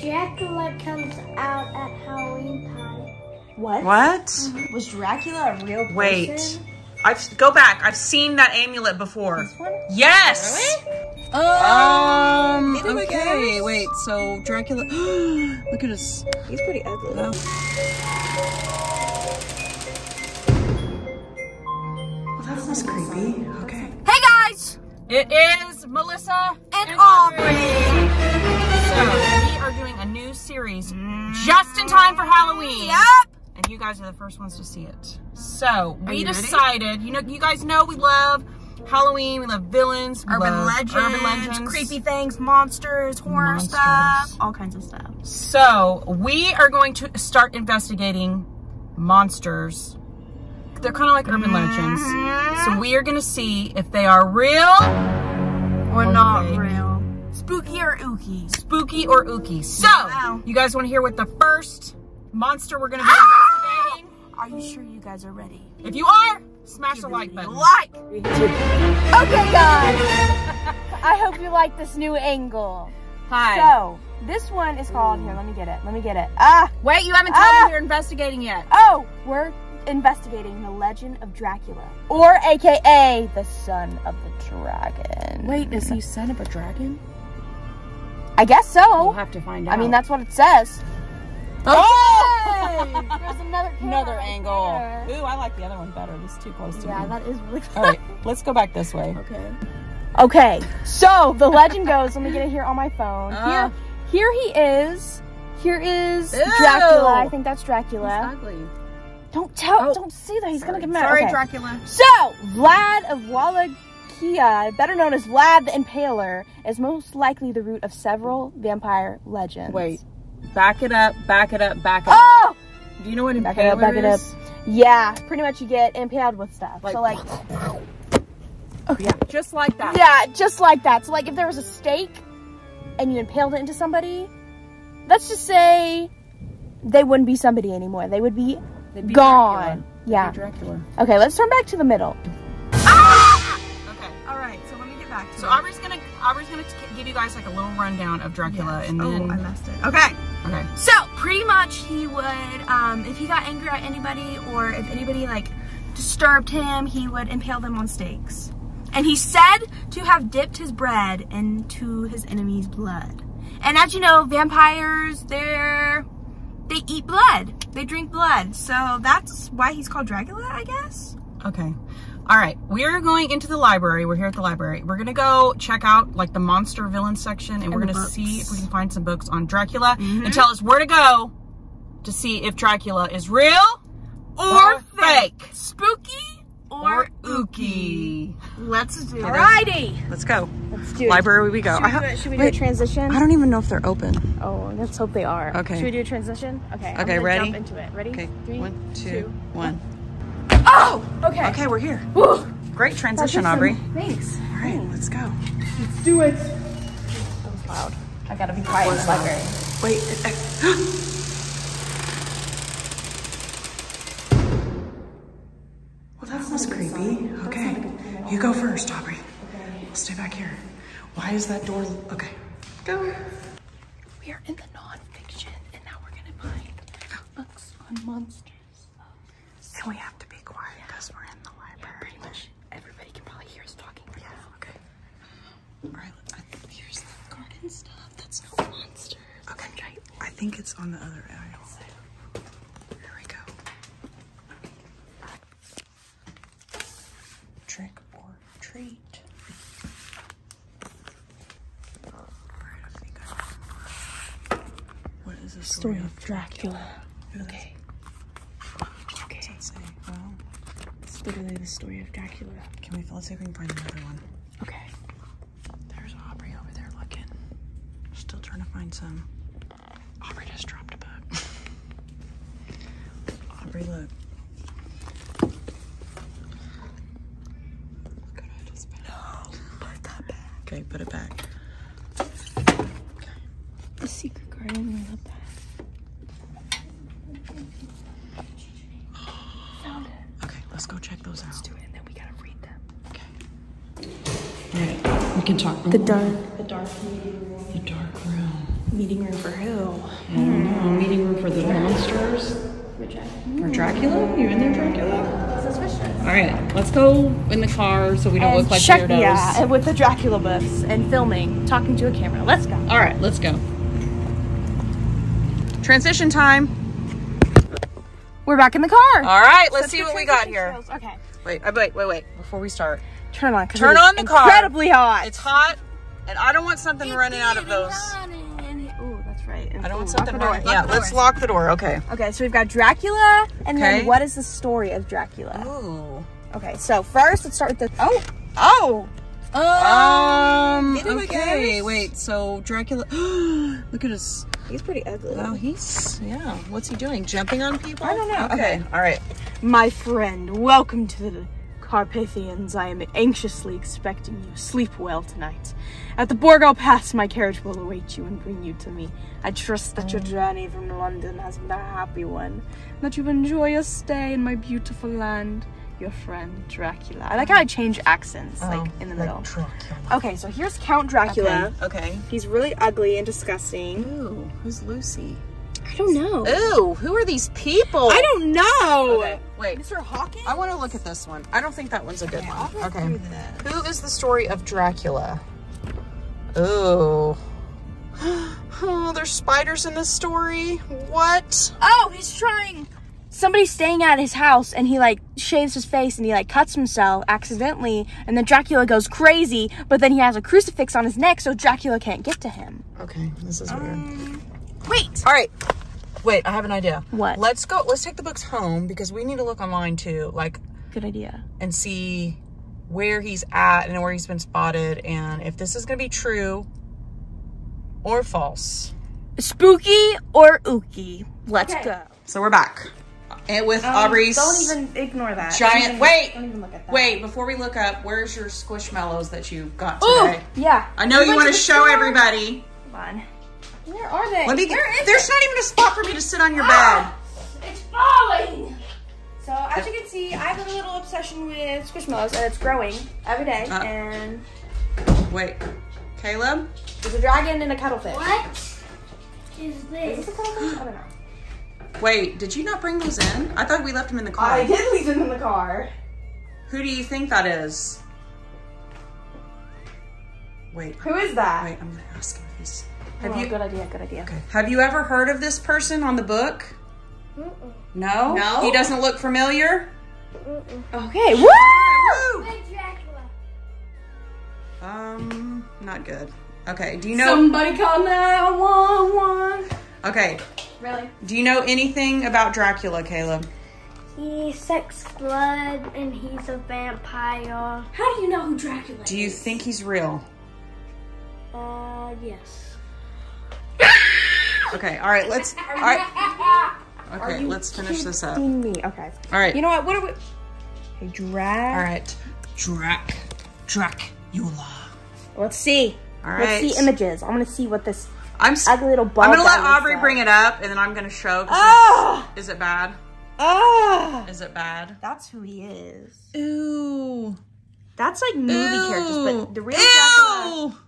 Dracula comes out at Halloween time. What? What? Was Dracula a real person? Wait. I've go back. I've seen that amulet before. This one? Yes. Um. Either way Okay. Wait. So Dracula. Look at us. He's pretty ugly. Oh. Well, that was creepy. Okay. Hey guys! It is Melissa And Aubrey. So we are doing a new series mm. just in time for Halloween. Yep. And you guys are the first ones to see it. So we you ready? decided, you know, you guys know we love Halloween, we love villains, Urban love legends, urban legends, creepy things, monsters, horror Monsters. stuff, all kinds of stuff. So we are going to start investigating monsters. They're kind of like urban legends. So mm-hmm. we are going to see if they are real, Or Or not real. Spooky or ooky. spooky, or ooky. So Wow. you guys want to hear what the first monster we're going to be Ah! investigating? Are you sure you guys are ready? If you are, smash the like button. Like. Okay, guys. I hope you like this new angle. Hi. So, this one is called, here, let me get it. Let me get it. Ah, Wait, you haven't told Ah! me you're investigating yet. oh, we're investigating the legend of Dracula, or AKA the son of the dragon. Wait, is he son of a dragon? I guess so. We'll have to find out. I mean, that's what it says. Oh! There's another camera Another right angle. there. Ooh, I like the other one better. This is too close to Yeah, me. that is really close. All right, let's go back this way. Okay. Okay, so the legend goes, let me get it here on my phone. Ah. Here, here he is. Here is Ew. Dracula. I think that's Dracula. ugly. Don't tell, Oh. don't see that. He's gonna get mad. Sorry, Okay. Dracula. So, Vlad of Wallachia, better known as Vlad the Impaler, is most likely the root of several vampire legends. Wait, back it up, back it up, back it up. Oh! Do you know what Back it up, back impaler it up. is? Yeah, pretty much you get impaled with stuff. Like- so like, oh Yeah, just like that. yeah, just like that. So like if there was a stake and you impaled it into somebody, let's just say they wouldn't be somebody anymore. They would be be gone. Dracula. Yeah. Dracula. Okay, let's turn back to the middle. Back to So it. Aubrey's gonna Aubrey's gonna give you guys like a little rundown of Dracula, and then. oh, I messed it. Okay. okay. So pretty much he would, um, if he got angry at anybody or if anybody like disturbed him, he would impale them on stakes. And he's said to have dipped his bread into his enemy's blood. And as you know, vampires, they're they eat blood. They drink blood. So that's why he's called Dracula, I guess. Okay. All right. We're going into the library. We're here at the library. We're gonna go check out like the monster villain section, and, we're gonna books. see if we can find some books on Dracula and mm-hmm. tell us where to go to see if Dracula is real or, fake. Spooky or, Or ooky. Let's do it. Alrighty. Let's go. Let's do it. Library we go. Should I, we, do, it? Should we do wait, a transition? I don't even know if they're open. Oh, let's hope they are. Okay. Should we do a transition? Okay. I'm Okay, ready? Jump into it. Ready? Okay. Three, One, two, two. one. Oh. Okay. Okay, we're here. Whew. Great transition, took some- Aubrey. Thanks. All right, let's go. Let's do it. That was loud. I gotta be quiet in the library. Wait. it- it- well, that was creepy. Okay. You go first, Aubrey. We'll stay back here. Why is that door? Okay. Go. We are in the nonfiction, and now we're gonna find books on monsters. And we have to be quiet because we're in the library. Pretty much everybody can probably hear us talking right now. Okay. All right. I, Here's the garden stuff. That's no monster. okay. I think it's on the other aisle. Here we go. Trick or treat. I think I. What is the story, of Dracula. Okay. Okay. What's it say? Well, It's literally the story of Dracula. can we? Let's see if we can find another one. Okay. There's Aubrey over there looking. Still trying to find some. Aubrey just dropped a book. Aubrey, look. Look what I just put. No, put that back. Okay, put it back. The secret garden. I love that. Found it. Okay, let's go check those out. Let's do it, and then we gotta read them. Okay. All right, we can talk. The dark. The dark room. Meeting room for who? I don't know. Meeting room for the monsters. For Dracula? You in there, Dracula? Suspicious. All right, let's go in the car so we don't look like check, weirdos. yeah, and with the Dracula books and filming, talking to a camera. Let's go. All right, let's go. Transition time. We're back in the car. All right, let's see what we got here. skills. Okay. Wait, uh, wait, wait, wait. Before we start, Turn on. Turn on the car. Incredibly hot. it's hot, and I don't want something running out of those. Right. I don't want something lock the door. running. Lock Yeah, let's lock the door. Okay. Okay, so we've got Dracula, and Okay. then what is the story of Dracula? Ooh. Okay, so first let's start with the. Oh, oh. Um. I Okay. Wait. So Dracula. Look at us. He's pretty ugly. Oh, he's yeah. What's he doing? Jumping on people? I don't know. Okay. Okay. All right. My friend, welcome to the Carpathians. I am anxiously expecting you. Sleep well tonight. At the Borgo Pass, my carriage will await you and bring you to me. I trust that your journey from London has been a happy one, and that you enjoy your stay in my beautiful land. Your friend Dracula. I like how I change accents, oh, like in the middle. Okay, so here's Count Dracula. Okay. He's really ugly and disgusting. Ooh, who's Lucy? I don't know. Ooh, who are these people? I don't know. Okay, wait. Mr. Hawkins. I want to look at this one. I don't think that one's a good one. Okay. Who is the story of Dracula? Ooh. Oh, there's spiders in this story. What? Oh, he's trying. Somebody's staying at his house and he like shaves his face and he like cuts himself accidentally and then Dracula goes crazy, but then he has a crucifix on his neck so Dracula can't get to him. Okay, this is weird. Um, wait. All right. Wait, I have an idea. What? Let's go. Let's take the books home because we need to look online too, like, Good idea. and see where he's at and where he's been spotted, and if this is gonna be true or false. Spooky or ooky? Let's go. So we're back, and with Aubrey's Um, Don't even ignore that. giant. Don't even- wait, Don't even look at that. wait. Before we look up, where's your squishmallows that you got Ooh, today? yeah. I know We you want to show store. everybody. Come on. Where are they? Let me. Where is There's it? not even a spot for me to sit on your Ah! bed. It's falling. So as you can see, I have a little obsession with squishmallows, and it's growing every day. Uh. and Wait, Caleb. there's a dragon and a cuttlefish. What is Is this? this a cuttlefish? I don't know. Wait, did you not bring those in? I thought we left them in the car. I did leave them in the car. Who do you think that is? Wait, Who is that? wait. I'm gonna ask him if he's. Oh, Have you good idea. Good idea. okay. Have you ever heard of this person on the book? No. No? He doesn't look familiar. Okay. Woo! Woo! Um, not good. Okay. Do you know? Somebody call 911. okay. Really? Do you know anything about Dracula, Caleb? He sucks blood and he's a vampire. How do you know who Dracula is Do you think he's real? Uh, yes. Okay. All right. Let's. All right. Okay. Let's finish this up. me? Okay. All right. You know what? What are we? Hey, Drac. All right. Drac. Dracula. Let's see. All right. Let's see images. I'm gonna see what this I'm. ugly little ball. I'm gonna let Aubrey bring it up, and then I'm gonna show. It's- Is it bad? Ah! Is it bad? That's who he is. Ooh. That's like movie characters, but the real Ew. Dracula.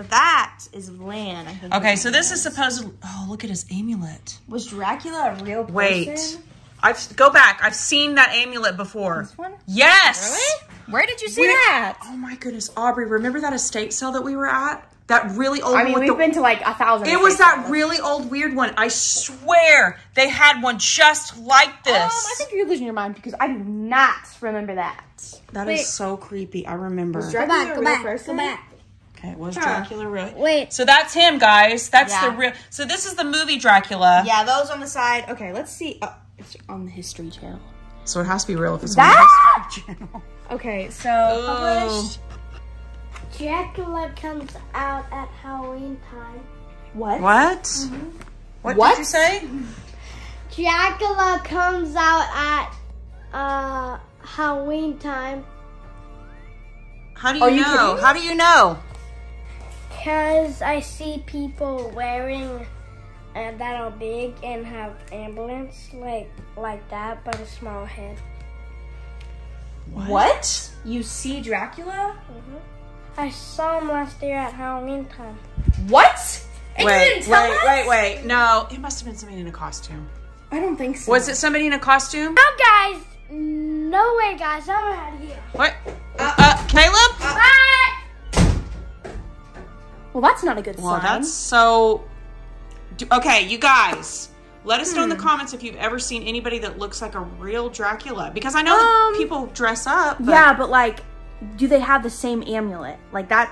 But that is Lan. I think. Okay, so this is supposed. to. Oh, look at his amulet. Was Dracula a real person? Wait. I've go back. I've seen that amulet before. This one? Yes. Where did you see Where- that? Oh my goodness, Aubrey! Remember that estate sale that we were at? That really old I mean, with we've the. been to like a thousand. it was that almost. really old weird one. I swear they had one just like this. Um, I think you're losing your mind because I do not remember that. that is Wait. so creepy. I remember. Dracula back, a go back, person? go back. Okay, was Dracula really? Wait. So that's him, guys. That's the real. So this is the movie Dracula. Yeah, those on the side. Okay, let's see. Oh, it's on the History Channel. So it has to be real if it's That- on the History Channel. Okay, so Oh. published. Dracula comes out at Halloween time. What? What? What, What? did you say? Dracula comes out at uh Halloween time How do you Are know? kidding me? How do you know? Because I see people wearing uh, that are big and have ambulance like like that, but a small head. What? You see Dracula? Mhm. I saw him last year at Halloween time. What? And Wait, didn't tell wait, us? wait, wait. No, it must have been somebody in a costume. I don't think so. Was it somebody in a costume? No, guys. No way, guys. I'm out of here. What? Uh, uh Caleb? Bye. Well, that's not a good Well, sign. that's so. do- Okay, you guys, let us know in the comments if you've ever seen anybody that looks like a real Dracula. Because I know Um, people dress up. But Yeah, but like, do they have the same amulet? Like that?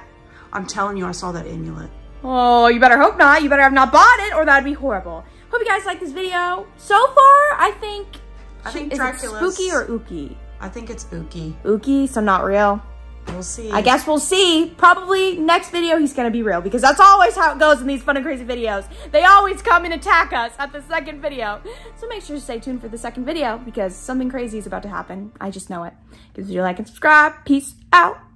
I'm telling you, I saw that amulet. Oh, you better hope not. You better have not bought it, or that'd be horrible. Hope you guys like this video. So far, I think. I think Dracula's- spooky or ooky? I think it's Ookie. Ooky, so not real. We'll see. I guess we'll see. Probably next video he's gonna be real because that's always how it goes in these fun and crazy videos. They always come and attack us at the second video. So make sure to stay tuned for the second video because something crazy is about to happen. I just know it. Give video a like and subscribe. Peace out.